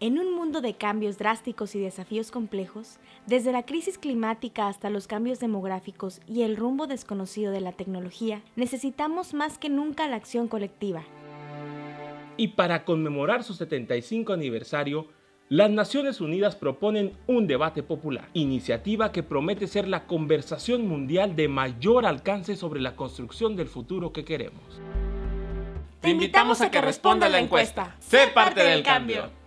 En un mundo de cambios drásticos y desafíos complejos, desde la crisis climática hasta los cambios demográficos y el rumbo desconocido de la tecnología, necesitamos más que nunca la acción colectiva. Y para conmemorar su 75 aniversario, las Naciones Unidas proponen un debate popular, iniciativa que promete ser la conversación mundial de mayor alcance sobre la construcción del futuro que queremos. Te invitamos a que responda la encuesta. Sé parte del cambio.